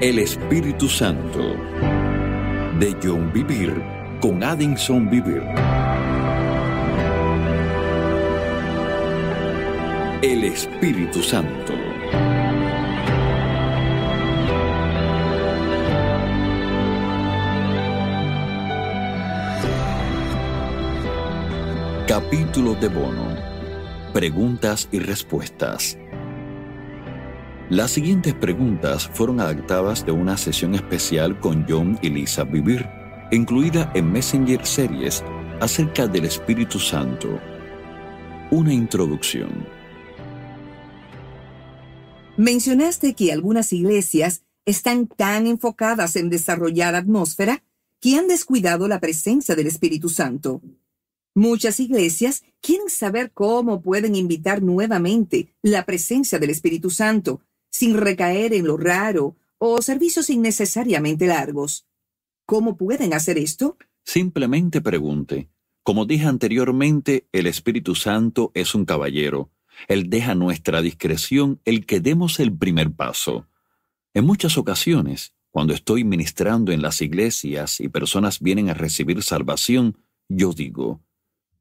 El Espíritu Santo de John Vivir con Addison Vivir. El Espíritu Santo. Capítulo de Bono. Preguntas y respuestas. Las siguientes preguntas fueron adaptadas de una sesión especial con John y Lisa Vivir, incluida en Messenger Series acerca del Espíritu Santo. Una introducción. Mencionaste que algunas iglesias están tan enfocadas en desarrollar atmósfera que han descuidado la presencia del Espíritu Santo. Muchas iglesias quieren saber cómo pueden invitar nuevamente la presencia del Espíritu Santo sin recaer en lo raro o servicios innecesariamente largos. ¿Cómo pueden hacer esto? Simplemente pregunte. Como dije anteriormente, el Espíritu Santo es un caballero. Él deja a nuestra discreción el que demos el primer paso. En muchas ocasiones, cuando estoy ministrando en las iglesias y personas vienen a recibir salvación, yo digo,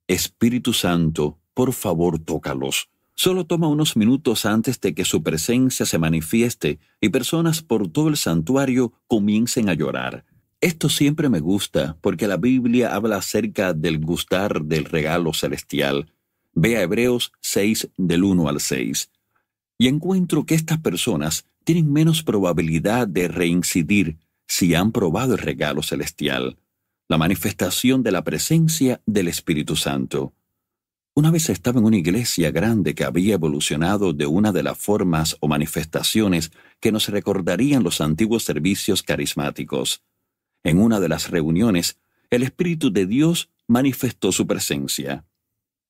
Espíritu Santo, por favor tócalos. Solo toma unos minutos antes de que su presencia se manifieste y personas por todo el santuario comiencen a llorar. Esto siempre me gusta porque la Biblia habla acerca del gustar del regalo celestial. Ve a Hebreos 6 del 1 al 6. Y encuentro que estas personas tienen menos probabilidad de reincidir si han probado el regalo celestial la manifestación de la presencia del Espíritu Santo. Una vez estaba en una iglesia grande que había evolucionado de una de las formas o manifestaciones que nos recordarían los antiguos servicios carismáticos. En una de las reuniones, el Espíritu de Dios manifestó su presencia.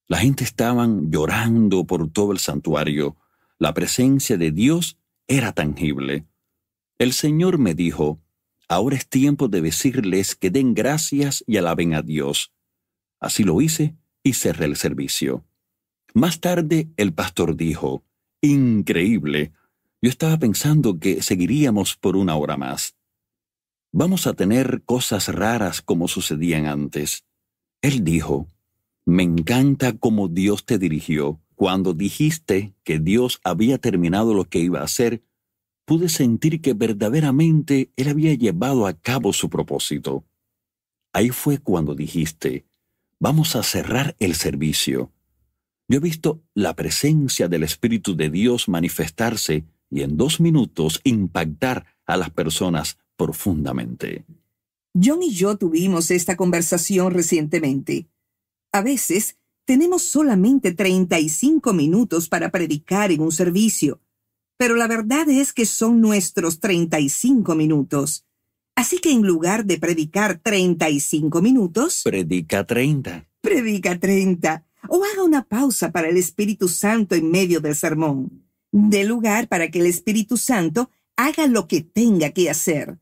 La gente estaba llorando por todo el santuario. La presencia de Dios era tangible. El Señor me dijo, Ahora es tiempo de decirles que den gracias y alaben a Dios. Así lo hice y cerré el servicio. Más tarde el pastor dijo, Increíble. Yo estaba pensando que seguiríamos por una hora más. Vamos a tener cosas raras como sucedían antes. Él dijo, Me encanta cómo Dios te dirigió. Cuando dijiste que Dios había terminado lo que iba a hacer, pude sentir que verdaderamente Él había llevado a cabo su propósito. Ahí fue cuando dijiste, vamos a cerrar el servicio. Yo he visto la presencia del Espíritu de Dios manifestarse y en dos minutos impactar a las personas profundamente. John y yo tuvimos esta conversación recientemente. A veces tenemos solamente 35 minutos para predicar en un servicio pero la verdad es que son nuestros 35 minutos. Así que en lugar de predicar 35 minutos... Predica 30. Predica 30. O haga una pausa para el Espíritu Santo en medio del sermón. De lugar para que el Espíritu Santo haga lo que tenga que hacer.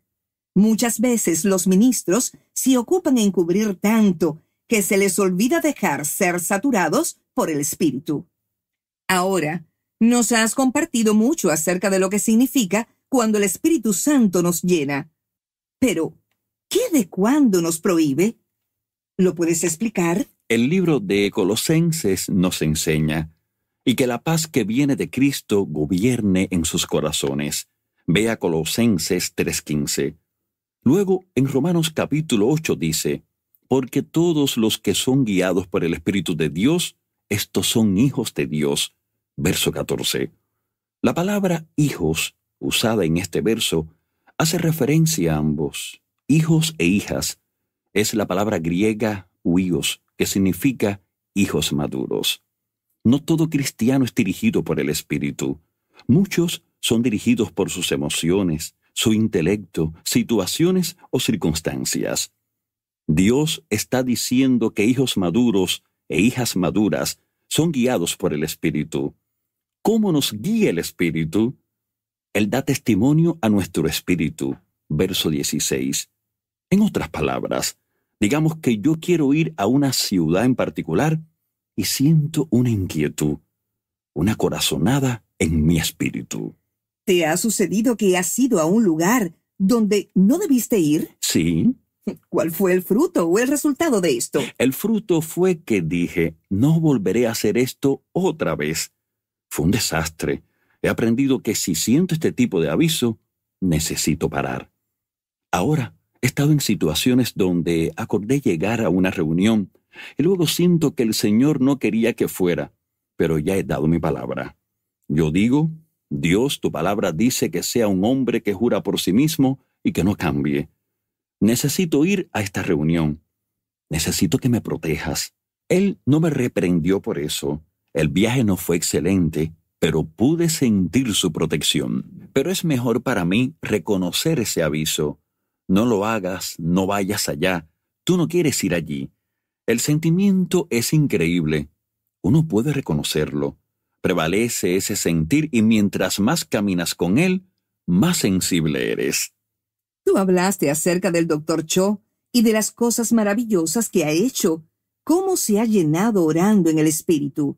Muchas veces los ministros se ocupan en cubrir tanto que se les olvida dejar ser saturados por el Espíritu. Ahora, nos has compartido mucho acerca de lo que significa cuando el Espíritu Santo nos llena. Pero, ¿qué de cuándo nos prohíbe? ¿Lo puedes explicar? El libro de Colosenses nos enseña, y que la paz que viene de Cristo gobierne en sus corazones. Vea Colosenses 3:15. Luego, en Romanos capítulo 8 dice, porque todos los que son guiados por el Espíritu de Dios, estos son hijos de Dios. Verso 14. La palabra hijos, usada en este verso, hace referencia a ambos, hijos e hijas. Es la palabra griega huios, que significa hijos maduros. No todo cristiano es dirigido por el Espíritu. Muchos son dirigidos por sus emociones, su intelecto, situaciones o circunstancias. Dios está diciendo que hijos maduros e hijas maduras son guiados por el Espíritu cómo nos guía el Espíritu, Él da testimonio a nuestro espíritu. Verso 16. En otras palabras, digamos que yo quiero ir a una ciudad en particular y siento una inquietud, una corazonada en mi espíritu. ¿Te ha sucedido que has ido a un lugar donde no debiste ir? Sí. ¿Cuál fue el fruto o el resultado de esto? El fruto fue que dije, no volveré a hacer esto otra vez. Fue un desastre. He aprendido que si siento este tipo de aviso, necesito parar. Ahora, he estado en situaciones donde acordé llegar a una reunión y luego siento que el Señor no quería que fuera, pero ya he dado mi palabra. Yo digo, Dios, tu palabra dice que sea un hombre que jura por sí mismo y que no cambie. Necesito ir a esta reunión. Necesito que me protejas. Él no me reprendió por eso. El viaje no fue excelente, pero pude sentir su protección. Pero es mejor para mí reconocer ese aviso. No lo hagas, no vayas allá. Tú no quieres ir allí. El sentimiento es increíble. Uno puede reconocerlo. Prevalece ese sentir y mientras más caminas con él, más sensible eres. Tú hablaste acerca del doctor Cho y de las cosas maravillosas que ha hecho, cómo se ha llenado orando en el Espíritu.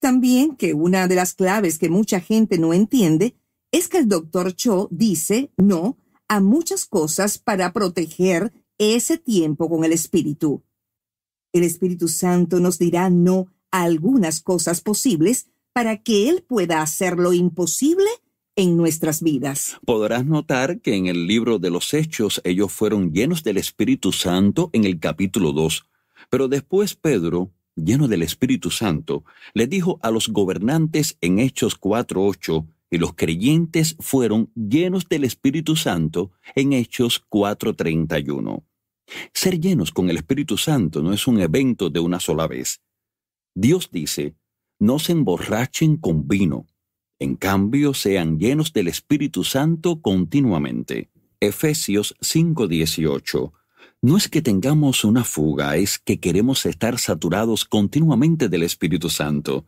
También que una de las claves que mucha gente no entiende es que el doctor Cho dice no a muchas cosas para proteger ese tiempo con el Espíritu. El Espíritu Santo nos dirá no a algunas cosas posibles para que Él pueda hacer lo imposible en nuestras vidas. Podrás notar que en el libro de los Hechos ellos fueron llenos del Espíritu Santo en el capítulo 2, pero después Pedro, lleno del Espíritu Santo, le dijo a los gobernantes en Hechos 4.8 y los creyentes fueron llenos del Espíritu Santo en Hechos 4.31. Ser llenos con el Espíritu Santo no es un evento de una sola vez. Dios dice, no se emborrachen con vino, en cambio, sean llenos del Espíritu Santo continuamente. Efesios 5:18. No es que tengamos una fuga, es que queremos estar saturados continuamente del Espíritu Santo.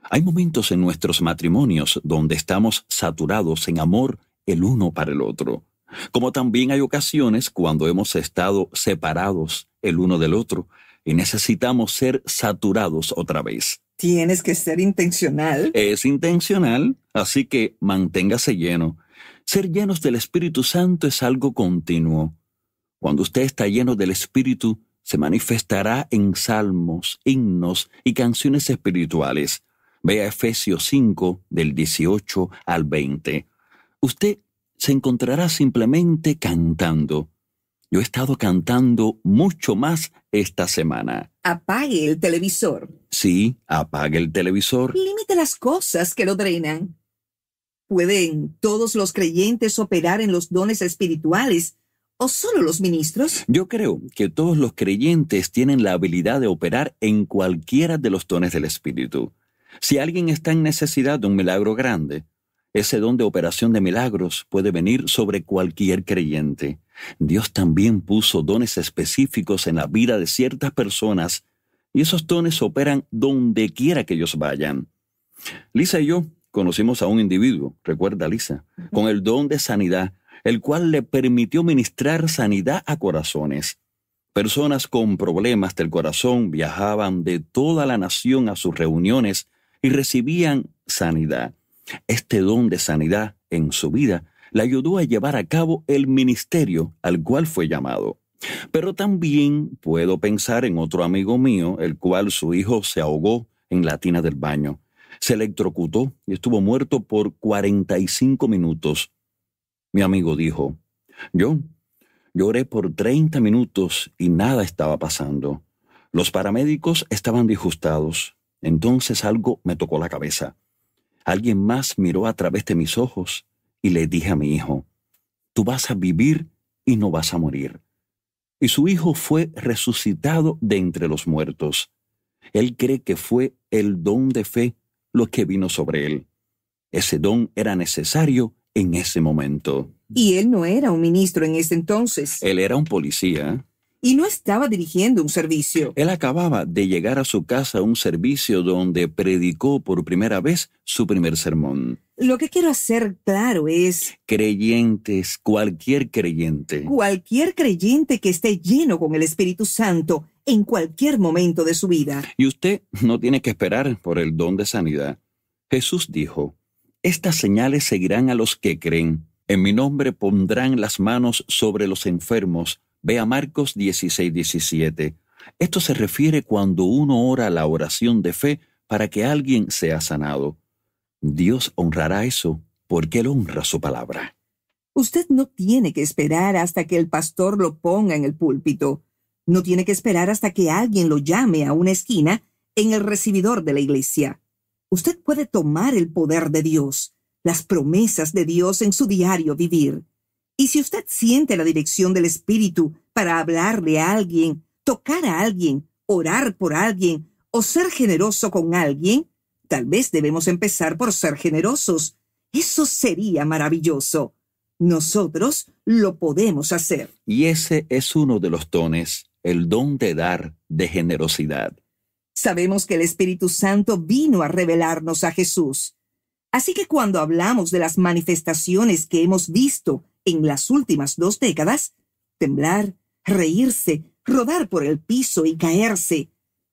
Hay momentos en nuestros matrimonios donde estamos saturados en amor el uno para el otro, como también hay ocasiones cuando hemos estado separados el uno del otro y necesitamos ser saturados otra vez. Tienes que ser intencional. Es intencional, así que manténgase lleno. Ser llenos del Espíritu Santo es algo continuo. Cuando usted está lleno del Espíritu, se manifestará en salmos, himnos y canciones espirituales. Vea Efesios 5 del 18 al 20. Usted se encontrará simplemente cantando. Yo he estado cantando mucho más esta semana. Apague el televisor. Sí, apague el televisor. Limite las cosas que lo drenan. ¿Pueden todos los creyentes operar en los dones espirituales o solo los ministros? Yo creo que todos los creyentes tienen la habilidad de operar en cualquiera de los dones del Espíritu. Si alguien está en necesidad de un milagro grande, ese don de operación de milagros puede venir sobre cualquier creyente. Dios también puso dones específicos en la vida de ciertas personas y esos dones operan donde quiera que ellos vayan. Lisa y yo conocimos a un individuo, recuerda Lisa, con el don de sanidad, el cual le permitió ministrar sanidad a corazones. Personas con problemas del corazón viajaban de toda la nación a sus reuniones y recibían sanidad. Este don de sanidad en su vida le ayudó a llevar a cabo el ministerio al cual fue llamado. Pero también puedo pensar en otro amigo mío, el cual su hijo se ahogó en la tina del baño. Se electrocutó y estuvo muerto por 45 minutos. Mi amigo dijo, yo lloré por 30 minutos y nada estaba pasando. Los paramédicos estaban disgustados. Entonces algo me tocó la cabeza. Alguien más miró a través de mis ojos y le dije a mi hijo, tú vas a vivir y no vas a morir. Y su hijo fue resucitado de entre los muertos. Él cree que fue el don de fe lo que vino sobre él. Ese don era necesario en ese momento. Y él no era un ministro en ese entonces. Él era un policía y no estaba dirigiendo un servicio. Él acababa de llegar a su casa a un servicio donde predicó por primera vez su primer sermón. Lo que quiero hacer claro es... Creyentes, cualquier creyente. Cualquier creyente que esté lleno con el Espíritu Santo en cualquier momento de su vida. Y usted no tiene que esperar por el don de sanidad. Jesús dijo, Estas señales seguirán a los que creen. En mi nombre pondrán las manos sobre los enfermos. Ve a Marcos 16, 17. Esto se refiere cuando uno ora la oración de fe para que alguien sea sanado. Dios honrará eso porque Él honra su palabra. Usted no tiene que esperar hasta que el pastor lo ponga en el púlpito. No tiene que esperar hasta que alguien lo llame a una esquina en el recibidor de la iglesia. Usted puede tomar el poder de Dios, las promesas de Dios en su diario vivir. Y si usted siente la dirección del Espíritu para hablarle a alguien, tocar a alguien, orar por alguien o ser generoso con alguien, tal vez debemos empezar por ser generosos. Eso sería maravilloso. Nosotros lo podemos hacer. Y ese es uno de los dones el don de dar, de generosidad. Sabemos que el Espíritu Santo vino a revelarnos a Jesús. Así que cuando hablamos de las manifestaciones que hemos visto en las últimas dos décadas, temblar, reírse, rodar por el piso y caerse,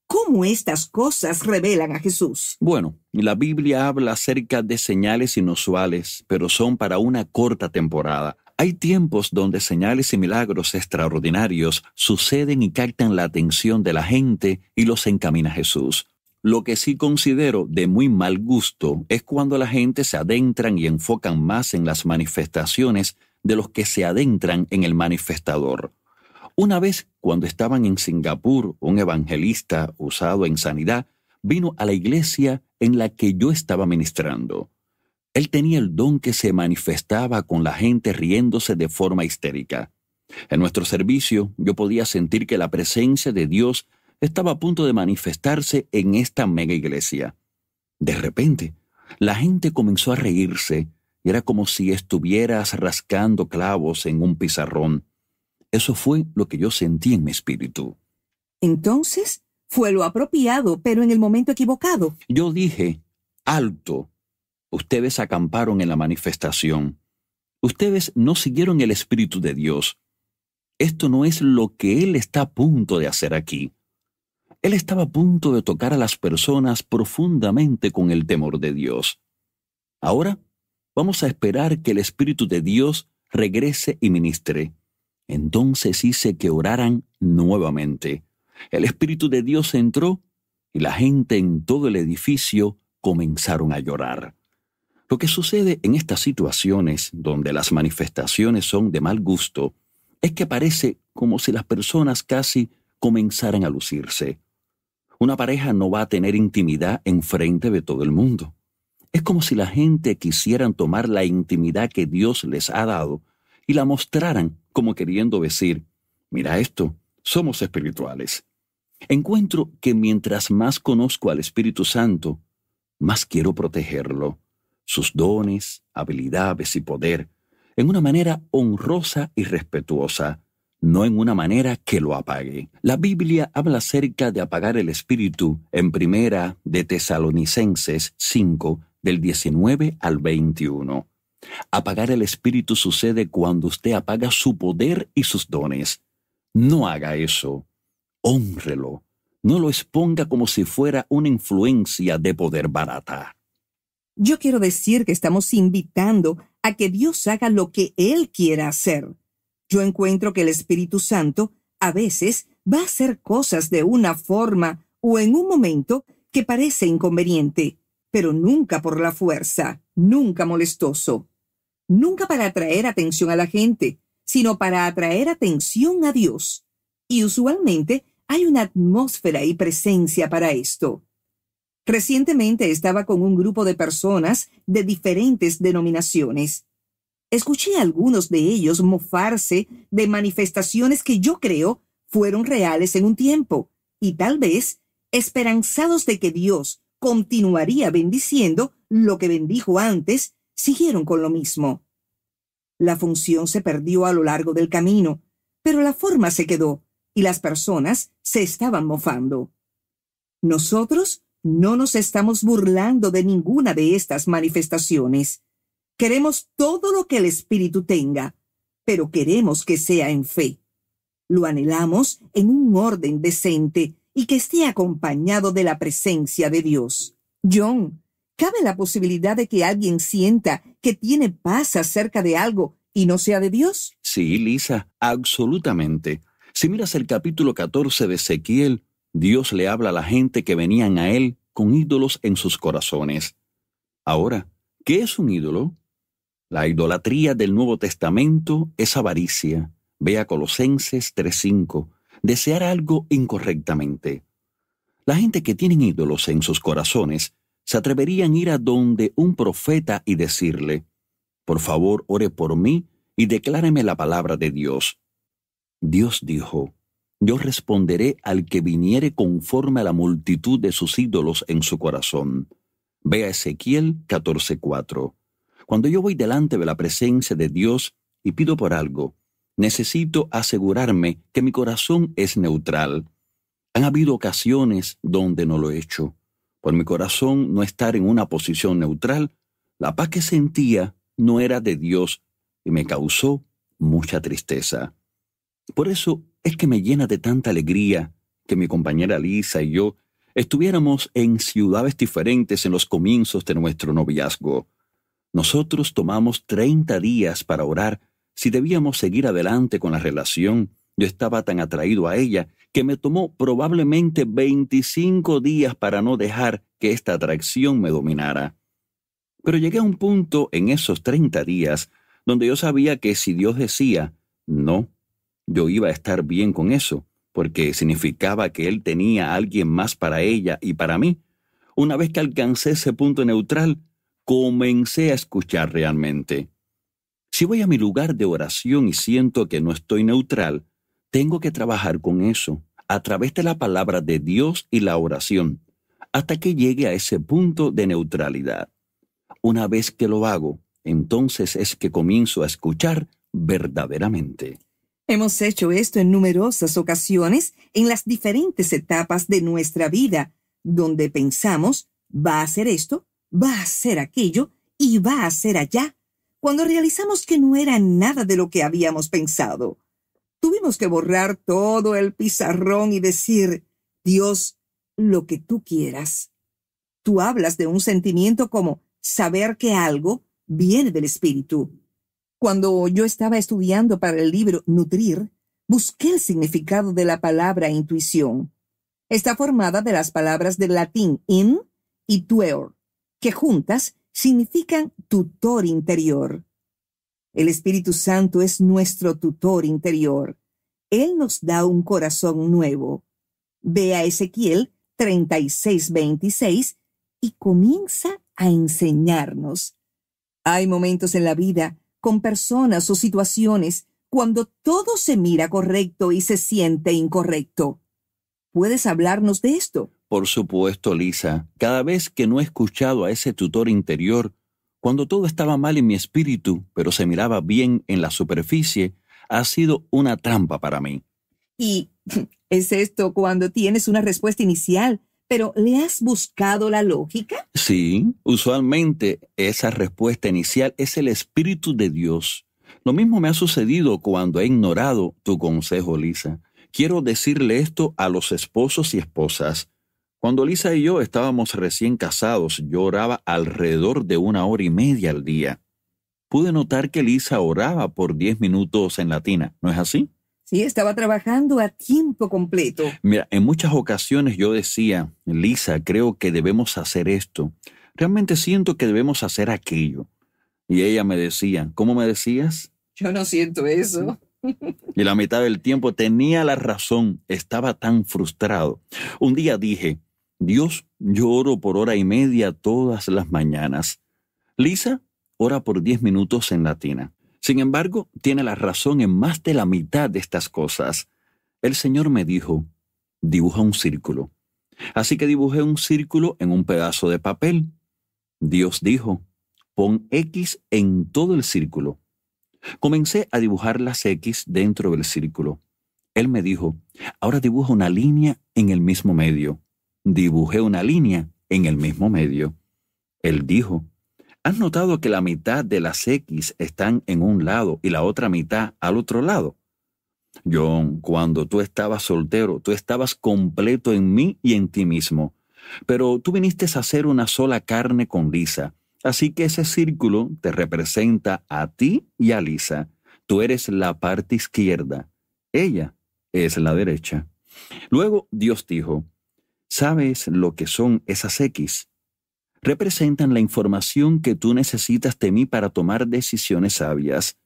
¿cómo estas cosas revelan a Jesús? Bueno, la Biblia habla acerca de señales inusuales, pero son para una corta temporada. Hay tiempos donde señales y milagros extraordinarios suceden y captan la atención de la gente y los encamina Jesús. Lo que sí considero de muy mal gusto es cuando la gente se adentran y enfocan más en las manifestaciones de los que se adentran en el manifestador. Una vez, cuando estaban en Singapur, un evangelista usado en sanidad vino a la iglesia en la que yo estaba ministrando. Él tenía el don que se manifestaba con la gente riéndose de forma histérica. En nuestro servicio yo podía sentir que la presencia de Dios estaba a punto de manifestarse en esta mega iglesia. De repente, la gente comenzó a reírse y era como si estuvieras rascando clavos en un pizarrón. Eso fue lo que yo sentí en mi espíritu. Entonces, fue lo apropiado, pero en el momento equivocado. Yo dije, alto, Ustedes acamparon en la manifestación. Ustedes no siguieron el Espíritu de Dios. Esto no es lo que Él está a punto de hacer aquí. Él estaba a punto de tocar a las personas profundamente con el temor de Dios. Ahora vamos a esperar que el Espíritu de Dios regrese y ministre. Entonces hice que oraran nuevamente. El Espíritu de Dios entró y la gente en todo el edificio comenzaron a llorar. Lo que sucede en estas situaciones donde las manifestaciones son de mal gusto es que parece como si las personas casi comenzaran a lucirse. Una pareja no va a tener intimidad en frente de todo el mundo. Es como si la gente quisieran tomar la intimidad que Dios les ha dado y la mostraran como queriendo decir, mira esto, somos espirituales. Encuentro que mientras más conozco al Espíritu Santo, más quiero protegerlo sus dones, habilidades y poder, en una manera honrosa y respetuosa, no en una manera que lo apague. La Biblia habla acerca de apagar el espíritu en primera de Tesalonicenses 5, del 19 al 21. Apagar el espíritu sucede cuando usted apaga su poder y sus dones. No haga eso. Honrelo. No lo exponga como si fuera una influencia de poder barata. Yo quiero decir que estamos invitando a que Dios haga lo que Él quiera hacer. Yo encuentro que el Espíritu Santo a veces va a hacer cosas de una forma o en un momento que parece inconveniente, pero nunca por la fuerza, nunca molestoso, nunca para atraer atención a la gente, sino para atraer atención a Dios. Y usualmente hay una atmósfera y presencia para esto. Recientemente estaba con un grupo de personas de diferentes denominaciones. Escuché a algunos de ellos mofarse de manifestaciones que yo creo fueron reales en un tiempo, y tal vez esperanzados de que Dios continuaría bendiciendo lo que bendijo antes, siguieron con lo mismo. La función se perdió a lo largo del camino, pero la forma se quedó, y las personas se estaban mofando. Nosotros no nos estamos burlando de ninguna de estas manifestaciones. Queremos todo lo que el Espíritu tenga, pero queremos que sea en fe. Lo anhelamos en un orden decente y que esté acompañado de la presencia de Dios. John, ¿cabe la posibilidad de que alguien sienta que tiene paz acerca de algo y no sea de Dios? Sí, Lisa, absolutamente. Si miras el capítulo 14 de Ezequiel, Dios le habla a la gente que venían a él con ídolos en sus corazones. Ahora, ¿qué es un ídolo? La idolatría del Nuevo Testamento es avaricia. Ve a Colosenses 3.5. Desear algo incorrectamente. La gente que tiene ídolos en sus corazones se atreverían a ir a donde un profeta y decirle, por favor, ore por mí y decláreme la palabra de Dios. Dios dijo, yo responderé al que viniere conforme a la multitud de sus ídolos en su corazón. Ve a Ezequiel 14:4. Cuando yo voy delante de la presencia de Dios y pido por algo, necesito asegurarme que mi corazón es neutral. Han habido ocasiones donde no lo he hecho. Por mi corazón no estar en una posición neutral, la paz que sentía no era de Dios y me causó mucha tristeza. Por eso es que me llena de tanta alegría que mi compañera Lisa y yo estuviéramos en ciudades diferentes en los comienzos de nuestro noviazgo. Nosotros tomamos 30 días para orar si debíamos seguir adelante con la relación. Yo estaba tan atraído a ella que me tomó probablemente 25 días para no dejar que esta atracción me dominara. Pero llegué a un punto en esos 30 días donde yo sabía que si Dios decía no, yo iba a estar bien con eso, porque significaba que Él tenía a alguien más para ella y para mí. Una vez que alcancé ese punto neutral, comencé a escuchar realmente. Si voy a mi lugar de oración y siento que no estoy neutral, tengo que trabajar con eso, a través de la palabra de Dios y la oración, hasta que llegue a ese punto de neutralidad. Una vez que lo hago, entonces es que comienzo a escuchar verdaderamente. Hemos hecho esto en numerosas ocasiones en las diferentes etapas de nuestra vida, donde pensamos, va a hacer esto, va a hacer aquello y va a hacer allá, cuando realizamos que no era nada de lo que habíamos pensado. Tuvimos que borrar todo el pizarrón y decir, Dios, lo que tú quieras. Tú hablas de un sentimiento como saber que algo viene del espíritu. Cuando yo estaba estudiando para el libro Nutrir, busqué el significado de la palabra intuición. Está formada de las palabras del latín in y tuer, que juntas significan tutor interior. El Espíritu Santo es nuestro tutor interior. Él nos da un corazón nuevo. Ve a Ezequiel 36:26 y comienza a enseñarnos. Hay momentos en la vida con personas o situaciones cuando todo se mira correcto y se siente incorrecto. ¿Puedes hablarnos de esto? Por supuesto, Lisa. Cada vez que no he escuchado a ese tutor interior, cuando todo estaba mal en mi espíritu, pero se miraba bien en la superficie, ha sido una trampa para mí. ¿Y es esto cuando tienes una respuesta inicial, pero ¿le has buscado la lógica? Sí, usualmente esa respuesta inicial es el Espíritu de Dios. Lo mismo me ha sucedido cuando he ignorado tu consejo, Lisa. Quiero decirle esto a los esposos y esposas. Cuando Lisa y yo estábamos recién casados, yo oraba alrededor de una hora y media al día. Pude notar que Lisa oraba por diez minutos en latina, ¿no es así? Sí, estaba trabajando a tiempo completo. Mira, en muchas ocasiones yo decía, Lisa, creo que debemos hacer esto. Realmente siento que debemos hacer aquello. Y ella me decía, ¿cómo me decías? Yo no siento eso. Y la mitad del tiempo tenía la razón, estaba tan frustrado. Un día dije, Dios, yo oro por hora y media todas las mañanas. Lisa ora por diez minutos en latina. Sin embargo, tiene la razón en más de la mitad de estas cosas. El Señor me dijo, dibuja un círculo. Así que dibujé un círculo en un pedazo de papel. Dios dijo, pon X en todo el círculo. Comencé a dibujar las X dentro del círculo. Él me dijo, ahora dibuja una línea en el mismo medio. Dibujé una línea en el mismo medio. Él dijo, ¿Has notado que la mitad de las X están en un lado y la otra mitad al otro lado? John, cuando tú estabas soltero, tú estabas completo en mí y en ti mismo. Pero tú viniste a hacer una sola carne con Lisa. Así que ese círculo te representa a ti y a Lisa. Tú eres la parte izquierda, ella es la derecha. Luego Dios dijo, ¿sabes lo que son esas X? Representan la información que tú necesitas de mí para tomar decisiones sabias.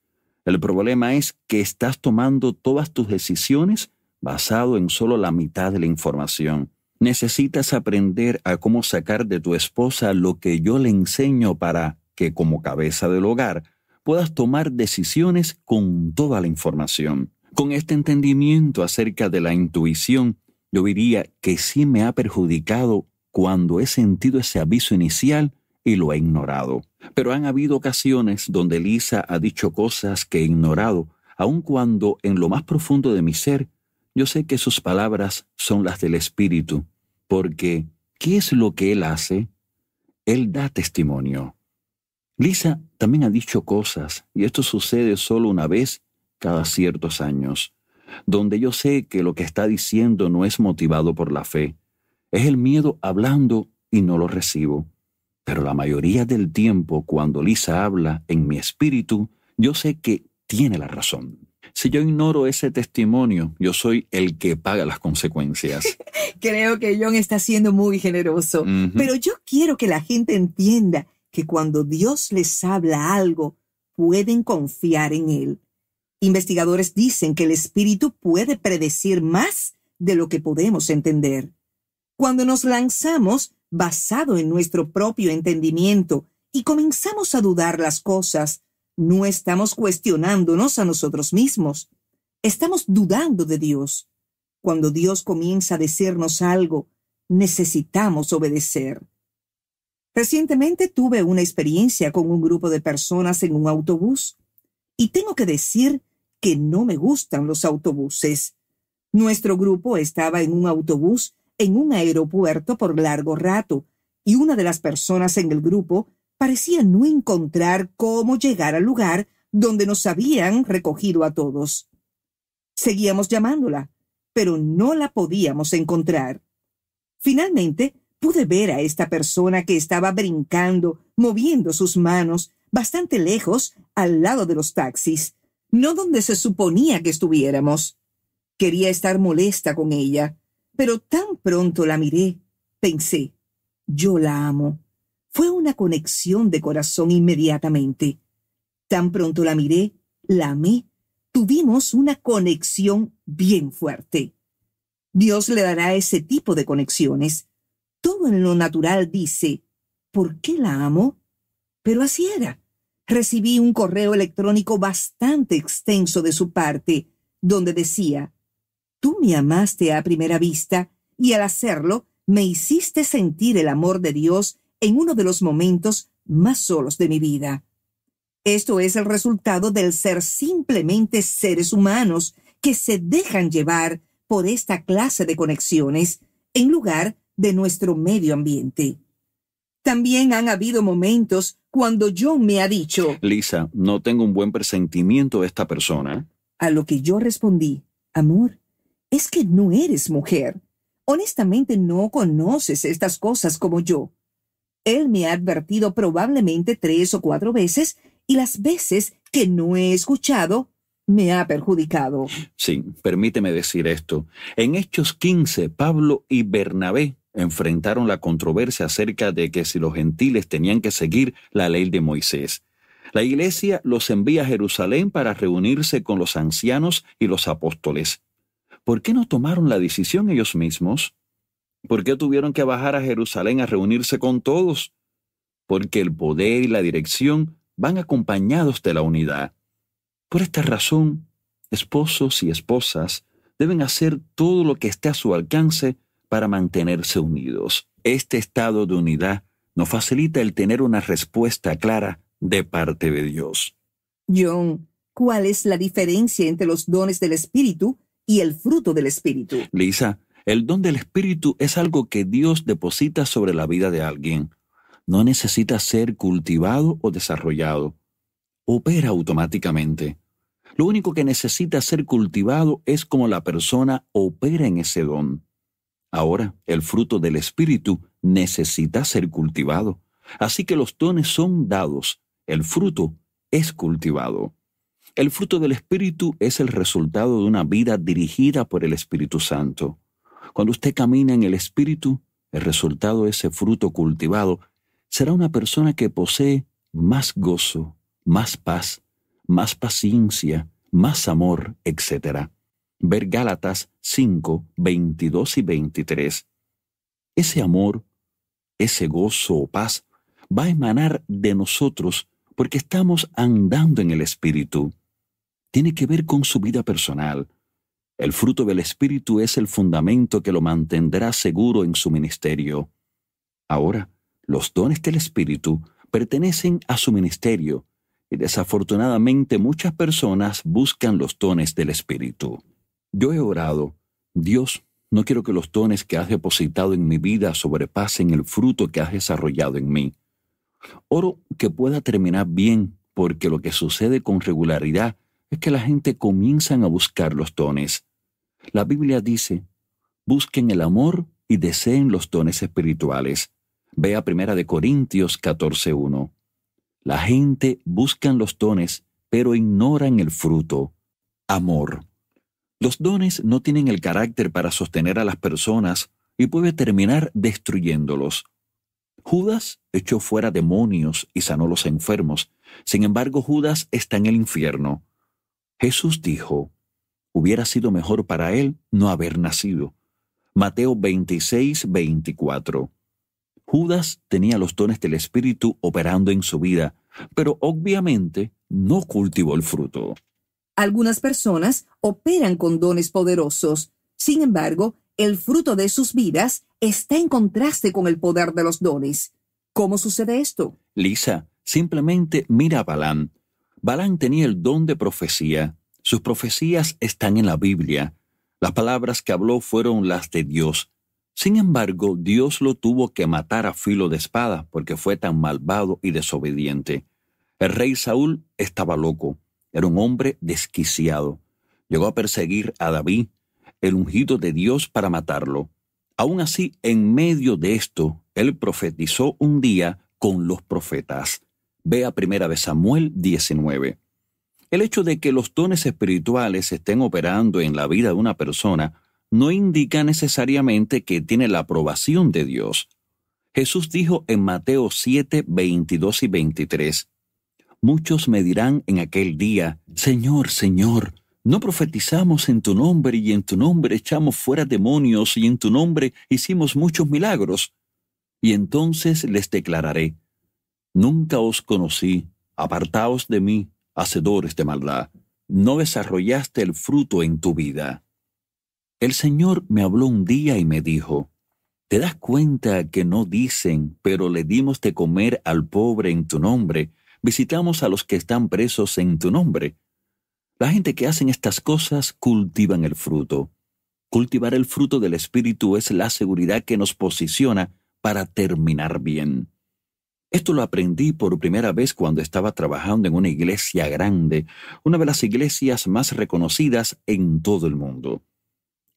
El problema es que estás tomando todas tus decisiones basado en solo la mitad de la información. Necesitas aprender a cómo sacar de tu esposa lo que yo le enseño para que como cabeza del hogar puedas tomar decisiones con toda la información. Con este entendimiento acerca de la intuición, yo diría que sí me ha perjudicado cuando he sentido ese aviso inicial y lo he ignorado. Pero han habido ocasiones donde Lisa ha dicho cosas que he ignorado, aun cuando en lo más profundo de mi ser yo sé que sus palabras son las del Espíritu, porque ¿qué es lo que Él hace? Él da testimonio. Lisa también ha dicho cosas, y esto sucede solo una vez cada ciertos años, donde yo sé que lo que está diciendo no es motivado por la fe, es el miedo hablando y no lo recibo. Pero la mayoría del tiempo cuando Lisa habla en mi espíritu, yo sé que tiene la razón. Si yo ignoro ese testimonio, yo soy el que paga las consecuencias. Creo que John está siendo muy generoso, pero yo quiero que la gente entienda que cuando Dios les habla algo, pueden confiar en Él. Investigadores dicen que el espíritu puede predecir más de lo que podemos entender. Cuando nos lanzamos basado en nuestro propio entendimiento y comenzamos a dudar las cosas, no estamos cuestionándonos a nosotros mismos. Estamos dudando de Dios. Cuando Dios comienza a decirnos algo, necesitamos obedecer. Recientemente tuve una experiencia con un grupo de personas en un autobús y tengo que decir que no me gustan los autobuses. Nuestro grupo estaba en un autobús en un aeropuerto por largo rato y una de las personas en el grupo parecía no encontrar cómo llegar al lugar donde nos habían recogido a todos. Seguíamos llamándola, pero no la podíamos encontrar. Finalmente, pude ver a esta persona que estaba brincando, moviendo sus manos, bastante lejos, al lado de los taxis, no donde se suponía que estuviéramos. Quería estar molesta con ella, pero tan pronto la miré, pensé, yo la amo. Fue una conexión de corazón inmediatamente. Tan pronto la miré, la amé, tuvimos una conexión bien fuerte. Dios le dará ese tipo de conexiones. Todo en lo natural dice, ¿por qué la amo? Pero así era. Recibí un correo electrónico bastante extenso de su parte, donde decía, Tú me amaste a primera vista y al hacerlo me hiciste sentir el amor de Dios en uno de los momentos más solos de mi vida. Esto es el resultado del ser simplemente seres humanos que se dejan llevar por esta clase de conexiones en lugar de nuestro medio ambiente. También han habido momentos cuando John me ha dicho, Lisa, no tengo un buen presentimiento de esta persona. A lo que yo respondí, amor, es que no eres mujer. Honestamente no conoces estas cosas como yo. Él me ha advertido probablemente tres o cuatro veces y las veces que no he escuchado me ha perjudicado. Sí, permíteme decir esto. En Hechos 15, Pablo y Bernabé enfrentaron la controversia acerca de que si los gentiles tenían que seguir la ley de Moisés. La iglesia los envía a Jerusalén para reunirse con los ancianos y los apóstoles. ¿Por qué no tomaron la decisión ellos mismos? ¿Por qué tuvieron que bajar a Jerusalén a reunirse con todos? Porque el poder y la dirección van acompañados de la unidad. Por esta razón, esposos y esposas deben hacer todo lo que esté a su alcance para mantenerse unidos. Este estado de unidad nos facilita el tener una respuesta clara de parte de Dios. John, ¿cuál es la diferencia entre los dones del Espíritu y el fruto del Espíritu? Lisa, el don del Espíritu es algo que Dios deposita sobre la vida de alguien. No necesita ser cultivado o desarrollado. Opera automáticamente. Lo único que necesita ser cultivado es como la persona opera en ese don. Ahora, el fruto del Espíritu necesita ser cultivado. Así que los dones son dados, el fruto es cultivado. El fruto del Espíritu es el resultado de una vida dirigida por el Espíritu Santo. Cuando usted camina en el Espíritu, el resultado de ese fruto cultivado será una persona que posee más gozo, más paz, más paciencia, más amor, etc. Ver Gálatas 5, 22 y 23. Ese amor, ese gozo o paz va a emanar de nosotros porque estamos andando en el Espíritu. Tiene que ver con su vida personal. El fruto del Espíritu es el fundamento que lo mantendrá seguro en su ministerio. Ahora, los dones del Espíritu pertenecen a su ministerio y desafortunadamente muchas personas buscan los dones del Espíritu. Yo he orado, Dios, no quiero que los dones que has depositado en mi vida sobrepasen el fruto que has desarrollado en mí. Oro que pueda terminar bien, porque lo que sucede con regularidad es que la gente comienza a buscar los dones. La Biblia dice, busquen el amor y deseen los dones espirituales. Vea primera de Corintios 14.1. La gente busca los dones, pero ignoran el fruto. Amor. Los dones no tienen el carácter para sostener a las personas y puede terminar destruyéndolos. Judas echó fuera demonios y sanó los enfermos. Sin embargo, Judas está en el infierno. Jesús dijo, hubiera sido mejor para él no haber nacido. Mateo 26, 24. Judas tenía los dones del Espíritu operando en su vida, pero obviamente no cultivó el fruto. Algunas personas operan con dones poderosos. Sin embargo, el fruto de sus vidas está en contraste con el poder de los dones. ¿Cómo sucede esto? Lisa, simplemente mira a Balán. Balán tenía el don de profecía. Sus profecías están en la Biblia. Las palabras que habló fueron las de Dios. Sin embargo, Dios lo tuvo que matar a filo de espada porque fue tan malvado y desobediente. El rey Saúl estaba loco, era un hombre desquiciado. Llegó a perseguir a David, el ungido de Dios, para matarlo. Aún así, en medio de esto, él profetizó un día con los profetas. Vea primera de Samuel 19. El hecho de que los dones espirituales estén operando en la vida de una persona no indica necesariamente que tiene la aprobación de Dios. Jesús dijo en Mateo 7, 22 y 23, Muchos me dirán en aquel día, Señor, Señor, ¿no profetizamos en tu nombre y en tu nombre echamos fuera demonios y en tu nombre hicimos muchos milagros? Y entonces les declararé, Nunca os conocí, apartaos de mí, hacedores de maldad, no desarrollaste el fruto en tu vida. El Señor me habló un día y me dijo, ¿te das cuenta que no dicen, pero le dimos de comer al pobre en tu nombre, visitamos a los que están presos en tu nombre? La gente que hacen estas cosas cultivan el fruto. Cultivar el fruto del Espíritu es la seguridad que nos posiciona para terminar bien. Esto lo aprendí por primera vez cuando estaba trabajando en una iglesia grande, una de las iglesias más reconocidas en todo el mundo.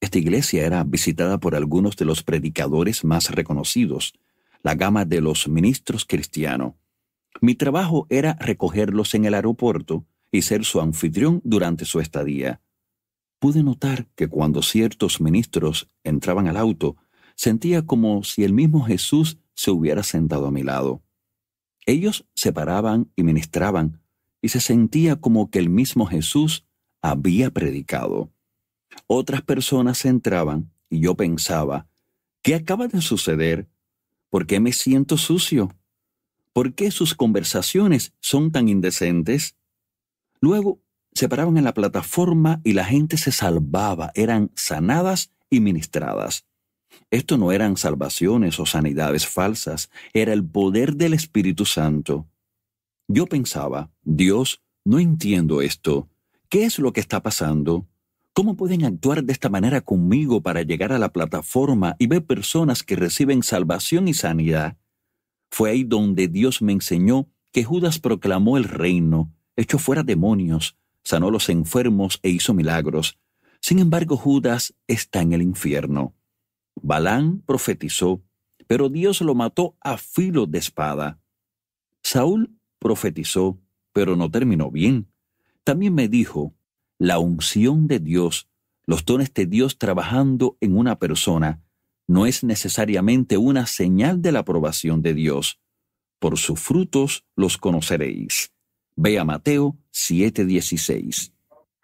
Esta iglesia era visitada por algunos de los predicadores más reconocidos, la gama de los ministros cristianos. Mi trabajo era recogerlos en el aeropuerto y ser su anfitrión durante su estadía. Pude notar que cuando ciertos ministros entraban al auto, sentía como si el mismo Jesús se hubiera sentado a mi lado. Ellos se paraban y ministraban, y se sentía como que el mismo Jesús había predicado. Otras personas entraban y yo pensaba, ¿qué acaba de suceder? ¿Por qué me siento sucio? ¿Por qué sus conversaciones son tan indecentes? Luego se paraban en la plataforma y la gente se salvaba, eran sanadas y ministradas. Esto no eran salvaciones o sanidades falsas, era el poder del Espíritu Santo. Yo pensaba, Dios, no entiendo esto. ¿Qué es lo que está pasando? ¿Cómo pueden actuar de esta manera conmigo para llegar a la plataforma y ver personas que reciben salvación y sanidad? Fue ahí donde Dios me enseñó que Judas proclamó el reino, echó fuera demonios, sanó los enfermos e hizo milagros. Sin embargo, Judas está en el infierno. Balán profetizó, pero Dios lo mató a filo de espada. Saúl profetizó, pero no terminó bien. También me dijo, la unción de Dios, los dones de Dios trabajando en una persona, no es necesariamente una señal de la aprobación de Dios. Por sus frutos los conoceréis. Ve a Mateo 7:16.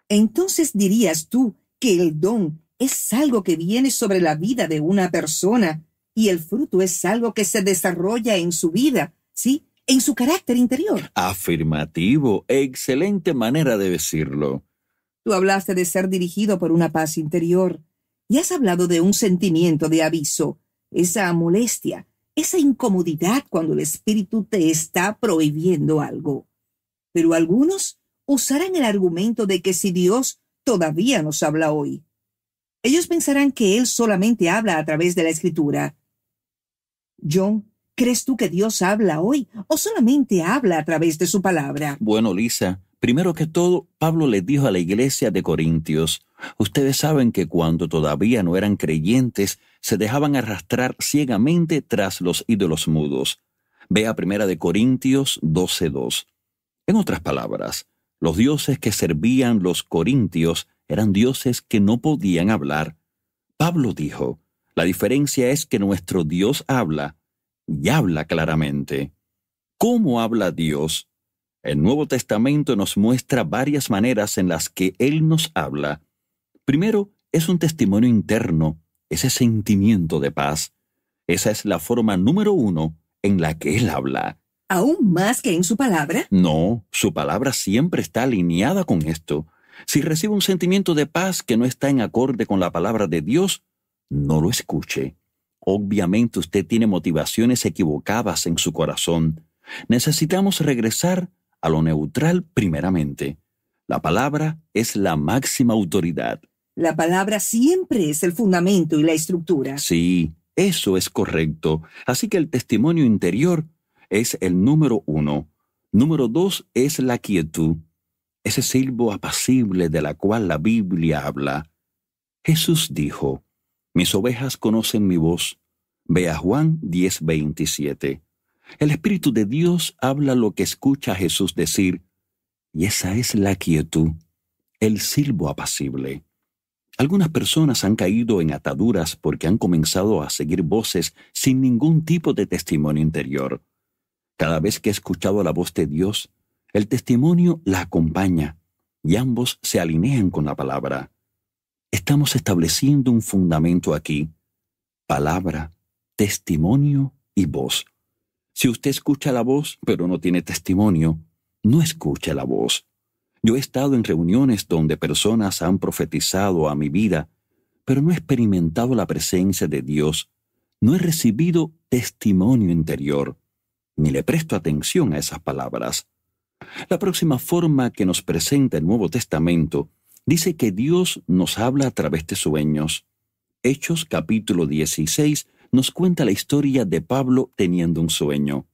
Entonces dirías tú que el don es algo que viene sobre la vida de una persona y el fruto es algo que se desarrolla en su vida, ¿sí? En su carácter interior. Afirmativo, excelente manera de decirlo. Tú hablaste de ser dirigido por una paz interior y has hablado de un sentimiento de aviso, esa molestia, esa incomodidad cuando el espíritu te está prohibiendo algo. Pero algunos usarán el argumento de que si Dios todavía nos habla hoy, ellos pensarán que Él solamente habla a través de la escritura. John, ¿crees tú que Dios habla hoy o solamente habla a través de su palabra? Bueno, Lisa, primero que todo, Pablo le dijo a la iglesia de Corintios, ustedes saben que cuando todavía no eran creyentes, se dejaban arrastrar ciegamente tras los ídolos mudos. Vea primera de Corintios 12.2. En otras palabras, los dioses que servían los corintios eran dioses que no podían hablar. Pablo dijo, la diferencia es que nuestro Dios habla y habla claramente. ¿Cómo habla Dios? El Nuevo Testamento nos muestra varias maneras en las que Él nos habla. Primero, es un testimonio interno, ese sentimiento de paz. Esa es la forma número uno en la que Él habla. ¿Aún más que en su palabra? No, su palabra siempre está alineada con esto. Si recibe un sentimiento de paz que no está en acorde con la palabra de Dios, no lo escuche. Obviamente usted tiene motivaciones equivocadas en su corazón. Necesitamos regresar a lo neutral primeramente. La palabra es la máxima autoridad. La palabra siempre es el fundamento y la estructura. Sí, eso es correcto. Así que el testimonio interior es el número uno. Número dos es la quietud, ese silbo apacible de la cual la Biblia habla. Jesús dijo, mis ovejas conocen mi voz. Ve a Juan 10:27. El Espíritu de Dios habla lo que escucha a Jesús decir, y esa es la quietud, el silbo apacible. Algunas personas han caído en ataduras porque han comenzado a seguir voces sin ningún tipo de testimonio interior. Cada vez que he escuchado la voz de Dios, el testimonio la acompaña y ambos se alinean con la palabra. Estamos estableciendo un fundamento aquí. Palabra, testimonio y voz. Si usted escucha la voz pero no tiene testimonio, no escuche la voz. Yo he estado en reuniones donde personas han profetizado a mi vida, pero no he experimentado la presencia de Dios, no he recibido testimonio interior, ni le presto atención a esas palabras. La próxima forma que nos presenta el Nuevo Testamento dice que Dios nos habla a través de sueños. Hechos capítulo 16 nos cuenta la historia de Pablo teniendo un sueño.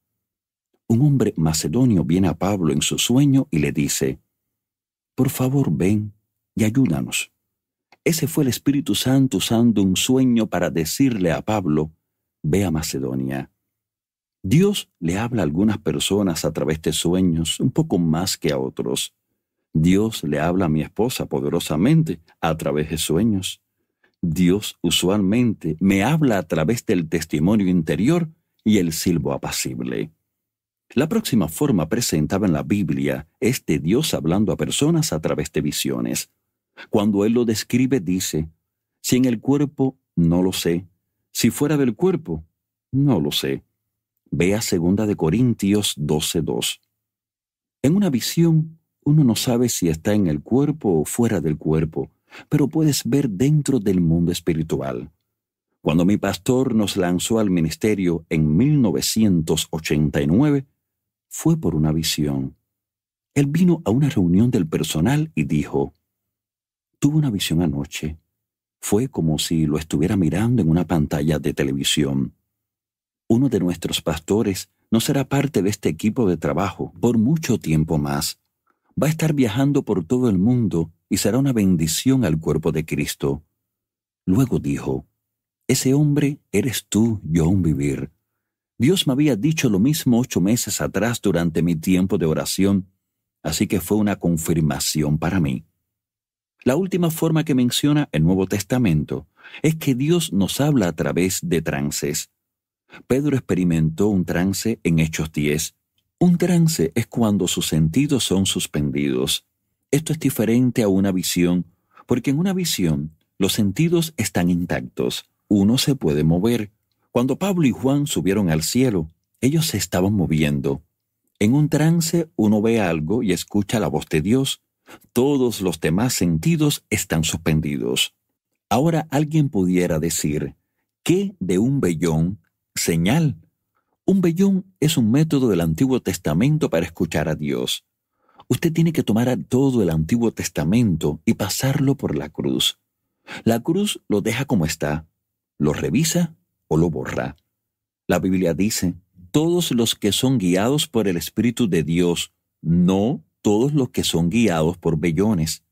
Un hombre macedonio viene a Pablo en su sueño y le dice, Por favor ven y ayúdanos. Ese fue el Espíritu Santo usando un sueño para decirle a Pablo, Ve a Macedonia. Dios le habla a algunas personas a través de sueños un poco más que a otros. Dios le habla a mi esposa poderosamente a través de sueños. Dios usualmente me habla a través del testimonio interior y el silbo apacible. La próxima forma presentada en la Biblia es de Dios hablando a personas a través de visiones. Cuando Él lo describe dice, si en el cuerpo, no lo sé, si fuera del cuerpo, no lo sé Vea segunda de Corintios 12:2. En una visión, uno no sabe si está en el cuerpo o fuera del cuerpo, pero puedes ver dentro del mundo espiritual. Cuando mi pastor nos lanzó al ministerio en 1989, fue por una visión. Él vino a una reunión del personal y dijo, Tuve una visión anoche. Fue como si lo estuviera mirando en una pantalla de televisión uno de nuestros pastores no será parte de este equipo de trabajo por mucho tiempo más. Va a estar viajando por todo el mundo y será una bendición al cuerpo de Cristo. Luego dijo, Ese hombre eres tú, John Vivir. Dios me había dicho lo mismo ocho meses atrás durante mi tiempo de oración, así que fue una confirmación para mí. La última forma que menciona el Nuevo Testamento es que Dios nos habla a través de trances. Pedro experimentó un trance en Hechos 10. Un trance es cuando sus sentidos son suspendidos. Esto es diferente a una visión, porque en una visión los sentidos están intactos. Uno se puede mover. Cuando Pablo y Juan subieron al cielo, ellos se estaban moviendo. En un trance uno ve algo y escucha la voz de Dios. Todos los demás sentidos están suspendidos. Ahora alguien pudiera decir, ¿qué de un vellón señal. Un vellón es un método del Antiguo Testamento para escuchar a Dios. Usted tiene que tomar todo el Antiguo Testamento y pasarlo por la cruz. La cruz lo deja como está, lo revisa o lo borra. La Biblia dice, todos los que son guiados por el Espíritu de Dios, no todos los que son guiados por vellones.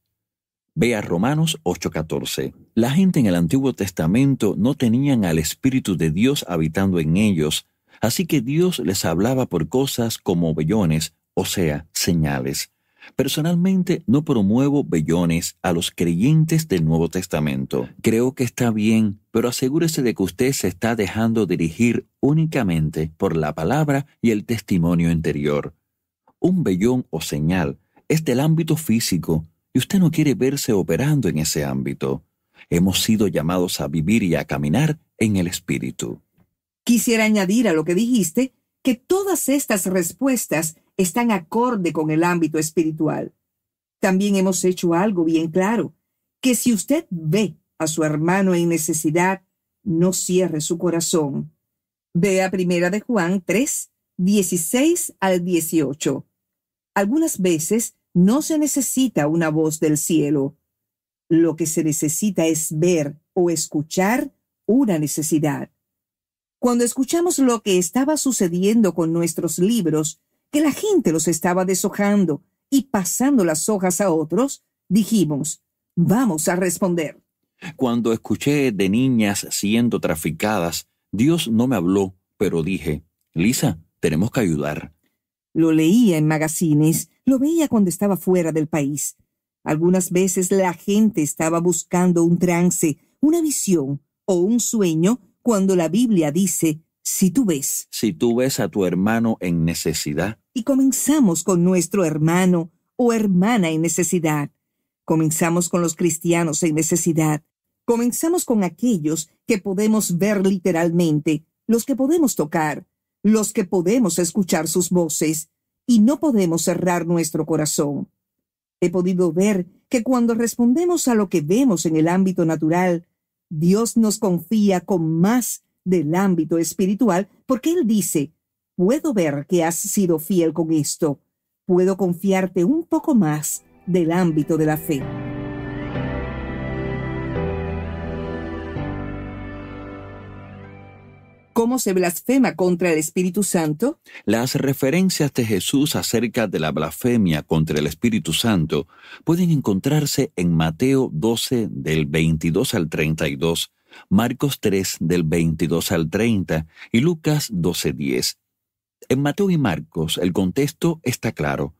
Vea Romanos 8:14. La gente en el Antiguo Testamento no tenían al Espíritu de Dios habitando en ellos, así que Dios les hablaba por cosas como vellones, o sea, señales. Personalmente no promuevo vellones a los creyentes del Nuevo Testamento. Creo que está bien, pero asegúrese de que usted se está dejando dirigir únicamente por la palabra y el testimonio interior. Un vellón o señal es del ámbito físico y usted no quiere verse operando en ese ámbito. Hemos sido llamados a vivir y a caminar en el Espíritu. Quisiera añadir a lo que dijiste que todas estas respuestas están acorde con el ámbito espiritual. También hemos hecho algo bien claro, que si usted ve a su hermano en necesidad, no cierre su corazón. Vea primera de Juan 3, 16 al 18. Algunas veces no se necesita una voz del cielo. Lo que se necesita es ver o escuchar una necesidad. Cuando escuchamos lo que estaba sucediendo con nuestros libros, que la gente los estaba deshojando y pasando las hojas a otros, dijimos, vamos a responder. Cuando escuché de niñas siendo traficadas, Dios no me habló, pero dije, Lisa, tenemos que ayudar. Lo leía en magazines, lo veía cuando estaba fuera del país. Algunas veces la gente estaba buscando un trance, una visión o un sueño cuando la Biblia dice, si tú ves. Si tú ves a tu hermano en necesidad. Y comenzamos con nuestro hermano o hermana en necesidad. Comenzamos con los cristianos en necesidad. Comenzamos con aquellos que podemos ver literalmente, los que podemos tocar, los que podemos escuchar sus voces y no podemos cerrar nuestro corazón. He podido ver que cuando respondemos a lo que vemos en el ámbito natural, Dios nos confía con más del ámbito espiritual porque Él dice, puedo ver que has sido fiel con esto, puedo confiarte un poco más del ámbito de la fe. ¿Cómo se blasfema contra el Espíritu Santo? Las referencias de Jesús acerca de la blasfemia contra el Espíritu Santo pueden encontrarse en Mateo 12 del 22 al 32, Marcos 3 del 22 al 30 y Lucas 12 10. En Mateo y Marcos el contexto está claro.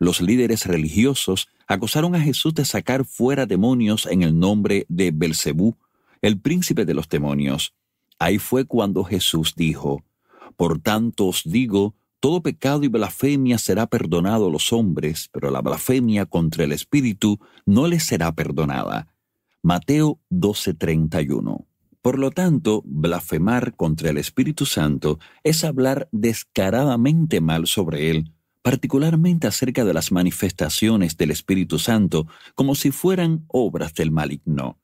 Los líderes religiosos acusaron a Jesús de sacar fuera demonios en el nombre de Belcebú, el príncipe de los demonios. Ahí fue cuando Jesús dijo, Por tanto os digo, todo pecado y blasfemia será perdonado a los hombres, pero la blasfemia contra el Espíritu no les será perdonada. Mateo 12:31. Por lo tanto, blasfemar contra el Espíritu Santo es hablar descaradamente mal sobre él, particularmente acerca de las manifestaciones del Espíritu Santo, como si fueran obras del maligno.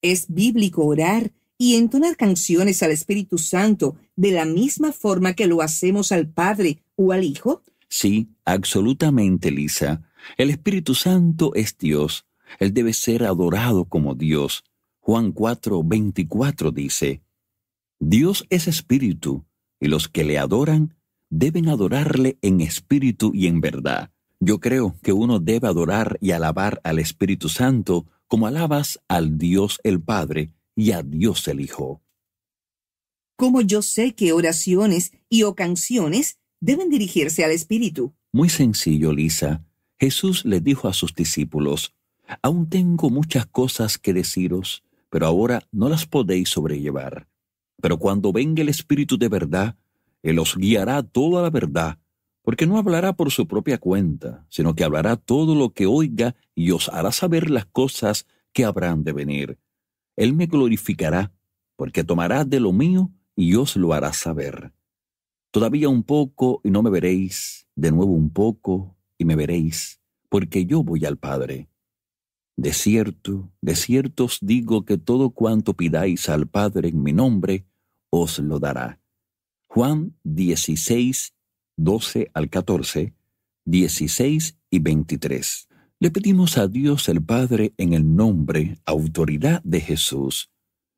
Es bíblico orar y entonar canciones al Espíritu Santo de la misma forma que lo hacemos al Padre o al Hijo? Sí, absolutamente, Lisa. El Espíritu Santo es Dios. Él debe ser adorado como Dios. Juan 4, 24 dice, Dios es espíritu, y los que le adoran deben adorarle en espíritu y en verdad. Yo creo que uno debe adorar y alabar al Espíritu Santo como alabas al Dios el Padre y a Dios el Hijo. ¿Cómo yo sé qué oraciones y o canciones deben dirigirse al Espíritu? Muy sencillo, Lisa. Jesús le dijo a sus discípulos, Aún tengo muchas cosas que deciros, pero ahora no las podéis sobrellevar. Pero cuando venga el Espíritu de verdad, Él os guiará toda la verdad, porque no hablará por su propia cuenta, sino que hablará todo lo que oiga y os hará saber las cosas que habrán de venir. Él me glorificará, porque tomará de lo mío y os lo hará saber. Todavía un poco y no me veréis, de nuevo un poco y me veréis, porque yo voy al Padre. De cierto, de cierto os digo que todo cuanto pidáis al Padre en mi nombre, os lo dará. Juan 16, 12 al 14, 16 y 23. Le pedimos a Dios el Padre en el nombre, autoridad de Jesús.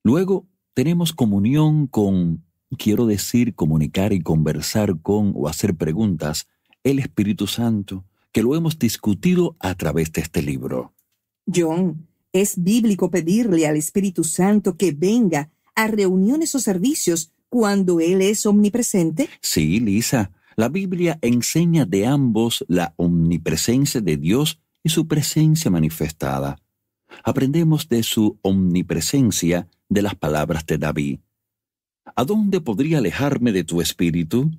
Luego tenemos comunión con, quiero decir, comunicar y conversar con o hacer preguntas, el Espíritu Santo, que lo hemos discutido a través de este libro. John, ¿es bíblico pedirle al Espíritu Santo que venga a reuniones o servicios cuando Él es omnipresente? Sí, Lisa. La Biblia enseña de ambos la omnipresencia de Dios y su presencia manifestada. Aprendemos de su omnipresencia de las palabras de David. ¿A dónde podría alejarme de tu espíritu?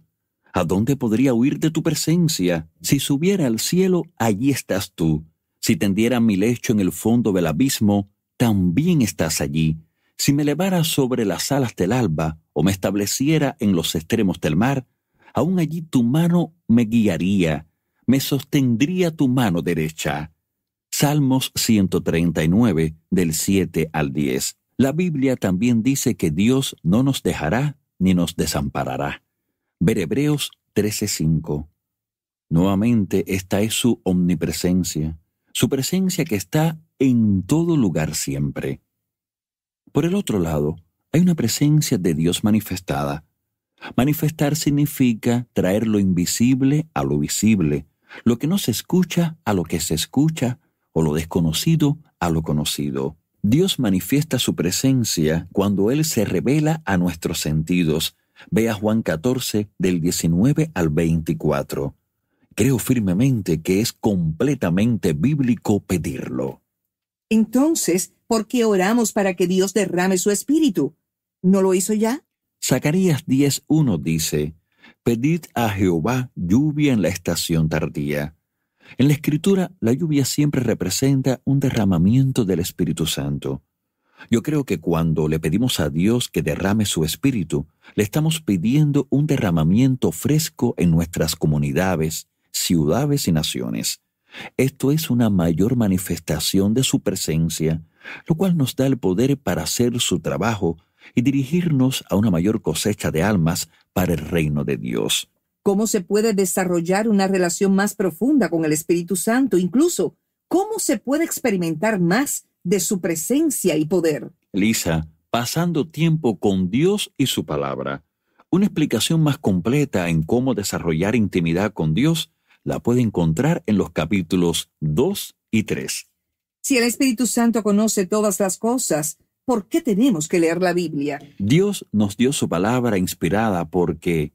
¿A dónde podría huir de tu presencia? Si subiera al cielo, allí estás tú. Si tendiera mi lecho en el fondo del abismo, también estás allí. Si me elevara sobre las alas del alba o me estableciera en los extremos del mar, aún allí tu mano me guiaría, me sostendría tu mano derecha. Salmos 139 del 7 al 10. La Biblia también dice que Dios no nos dejará ni nos desamparará. Ver Hebreos 13:5. Nuevamente, esta es su omnipresencia, su presencia que está en todo lugar siempre. Por el otro lado, hay una presencia de Dios manifestada. Manifestar significa traer lo invisible a lo visible, lo que no se escucha a lo que se escucha, o lo desconocido a lo conocido. Dios manifiesta su presencia cuando Él se revela a nuestros sentidos. Vea Juan 14 del 19 al 24. Creo firmemente que es completamente bíblico pedirlo. Entonces, ¿por qué oramos para que Dios derrame su espíritu? ¿No lo hizo ya? Zacarías 10.1 dice, Pedid a Jehová lluvia en la estación tardía. En la escritura, la lluvia siempre representa un derramamiento del Espíritu Santo. Yo creo que cuando le pedimos a Dios que derrame su Espíritu, le estamos pidiendo un derramamiento fresco en nuestras comunidades, ciudades y naciones. Esto es una mayor manifestación de su presencia, lo cual nos da el poder para hacer su trabajo y dirigirnos a una mayor cosecha de almas para el reino de Dios. ¿Cómo se puede desarrollar una relación más profunda con el Espíritu Santo? Incluso, ¿cómo se puede experimentar más de su presencia y poder? Lisa, pasando tiempo con Dios y su palabra. Una explicación más completa en cómo desarrollar intimidad con Dios la puede encontrar en los capítulos 2 y 3. Si el Espíritu Santo conoce todas las cosas, ¿por qué tenemos que leer la Biblia? Dios nos dio su palabra inspirada porque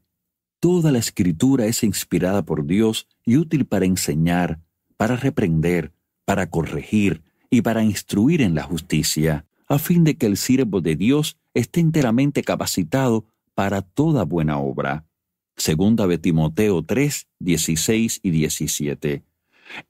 toda la escritura es inspirada por Dios y útil para enseñar, para reprender, para corregir y para instruir en la justicia, a fin de que el siervo de Dios esté enteramente capacitado para toda buena obra. Segunda de Timoteo 3, 16 y 17.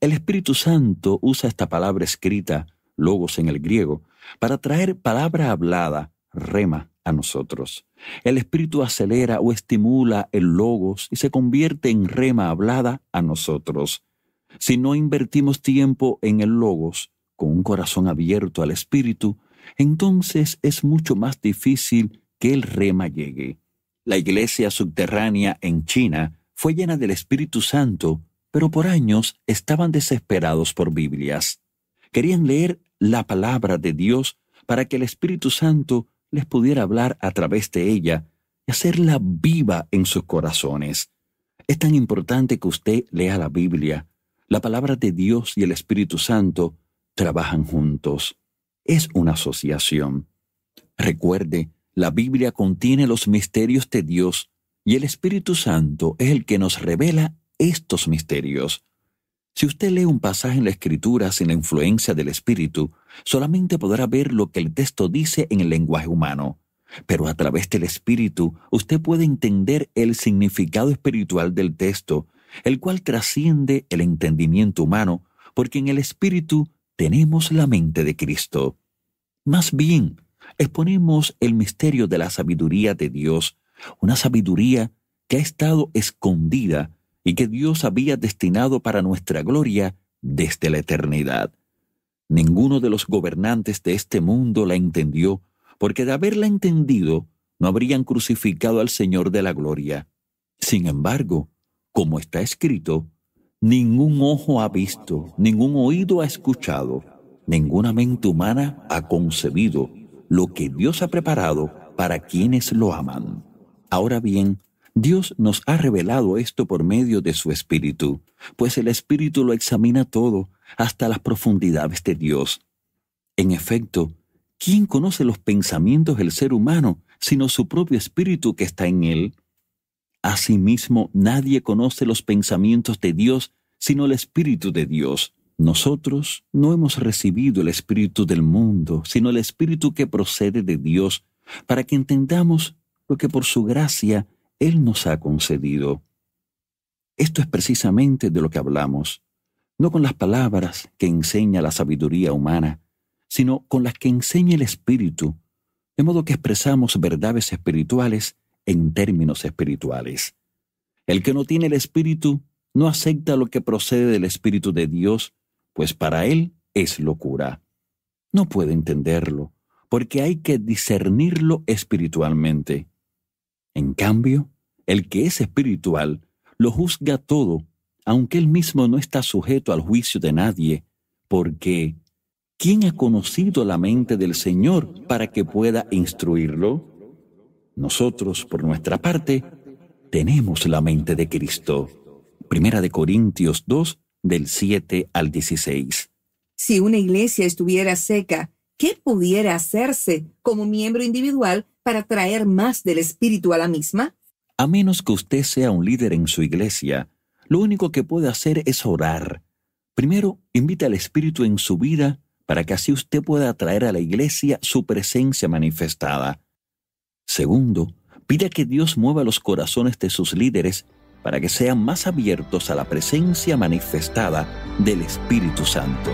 El Espíritu Santo usa esta palabra escrita, logos en el griego, para traer palabra hablada, rema, a nosotros. El Espíritu acelera o estimula el logos y se convierte en rema hablada a nosotros. Si no invertimos tiempo en el logos, con un corazón abierto al Espíritu, entonces es mucho más difícil que el rema llegue. La iglesia subterránea en China fue llena del Espíritu Santo, pero por años estaban desesperados por Biblias. Querían leer la palabra de Dios para que el Espíritu Santo les pudiera hablar a través de ella y hacerla viva en sus corazones. Es tan importante que usted lea la Biblia. La palabra de Dios y el Espíritu Santo trabajan juntos. Es una asociación. Recuerde, La Biblia contiene los misterios de Dios y el Espíritu Santo es el que nos revela estos misterios. Si usted lee un pasaje en la Escritura sin la influencia del Espíritu, solamente podrá ver lo que el texto dice en el lenguaje humano. Pero a través del Espíritu usted puede entender el significado espiritual del texto, el cual trasciende el entendimiento humano, porque en el Espíritu tenemos la mente de Cristo. Más bien, exponemos el misterio de la sabiduría de Dios, una sabiduría que ha estado escondida y que Dios había destinado para nuestra gloria desde la eternidad. Ninguno de los gobernantes de este mundo la entendió, porque de haberla entendido, no habrían crucificado al Señor de la gloria. Sin embargo, como está escrito, ningún ojo ha visto, ningún oído ha escuchado, ninguna mente humana ha concebido lo que Dios ha preparado para quienes lo aman. Ahora bien, Dios nos ha revelado esto por medio de su Espíritu, pues el Espíritu lo examina todo hasta las profundidades de Dios. En efecto, ¿quién conoce los pensamientos del ser humano sino su propio Espíritu que está en él? Asimismo, nadie conoce los pensamientos de Dios sino el Espíritu de Dios. Nosotros no hemos recibido el Espíritu del mundo, sino el Espíritu que procede de Dios, para que entendamos lo que por su gracia él nos ha concedido. Esto es precisamente de lo que hablamos, no con las palabras que enseña la sabiduría humana, sino con las que enseña el Espíritu, de modo que expresamos verdades espirituales en términos espirituales. El que no tiene el Espíritu no acepta lo que procede del Espíritu de Dios, pues para él es locura. No puede entenderlo, porque hay que discernirlo espiritualmente. En cambio, el que es espiritual lo juzga todo, aunque él mismo no está sujeto al juicio de nadie, porque ¿quién ha conocido la mente del Señor para que pueda instruirlo? Nosotros, por nuestra parte, tenemos la mente de Cristo. Primera de Corintios 2, del 7 al 16. Si una iglesia estuviera seca, ¿qué pudiera hacerse como miembro individual para traer más del Espíritu a la misma? A menos que usted sea un líder en su iglesia, lo único que puede hacer es orar. Primero, invita al Espíritu en su vida para que así usted pueda atraer a la iglesia su presencia manifestada. Segundo, pida que Dios mueva los corazones de sus líderes para que sean más abiertos a la presencia manifestada del Espíritu Santo.